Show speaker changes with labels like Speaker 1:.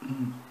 Speaker 1: 嗯。